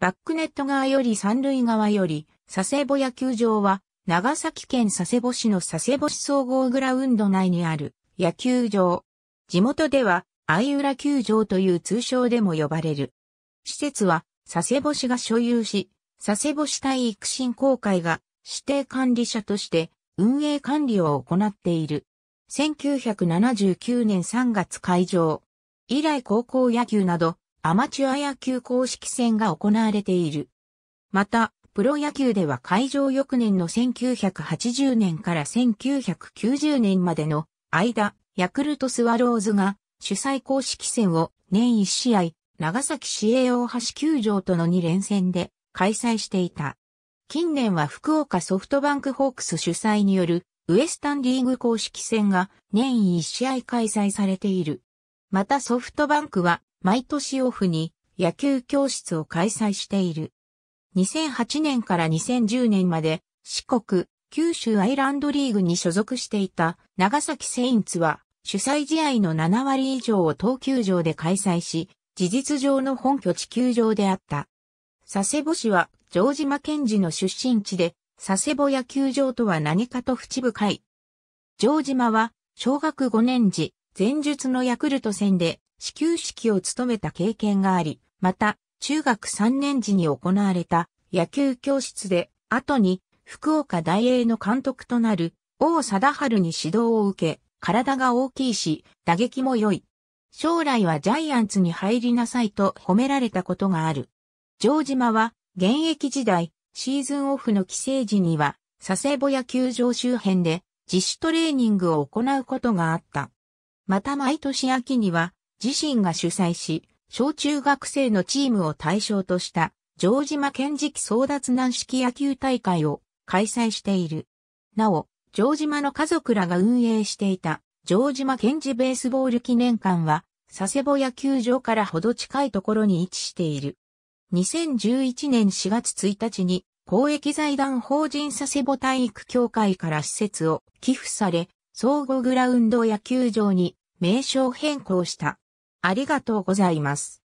バックネット側より三塁側より、佐世保野球場は、長崎県佐世保市の佐世保市総合グラウンド内にある野球場。地元では、相浦球場という通称でも呼ばれる。施設は、佐世保市が所有し、佐世保市体育振興会が指定管理者として運営管理を行っている。1979年3月開場。以来高校野球などアマチュア野球公式戦が行われている。また、プロ野球では開場翌年の1980年から1990年までの間、ヤクルトスワローズが主催公式戦を年1試合、長崎市営大橋球場との2連戦で開催していた。近年は福岡ソフトバンクホークス主催によるウエスタンリーグ公式戦が年1試合開催されている。またソフトバンクは毎年オフに野球教室を開催している。2008年から2010年まで四国、九州アイランドリーグに所属していた長崎セインツは主催試合の7割以上を東球場で開催し、事実上の本拠地球場であった。佐世保市は城島健治の出身地で、佐世保野球場とは何かと淵深い。城島は小学5年時、前述のヤクルト戦で始球式を務めた経験があり、また中学3年時に行われた野球教室で、後に福岡大英の監督となる王貞治に指導を受け、体が大きいし、打撃も良い。将来はジャイアンツに入りなさいと褒められたことがある。城島は現役時代、シーズンオフの帰省時には、佐世保野球場周辺で自主トレーニングを行うことがあった。また毎年秋には自身が主催し、小中学生のチームを対象とした城島県直争奪軟式野球大会を開催している。なお、城島の家族らが運営していた城島県直ベースボール記念館は佐世保野球場からほど近いところに位置している。2011年4月1日に公益財団法人佐世保体育協会から施設を寄付され、総合グラウンド野球場に名称変更した。ありがとうございます。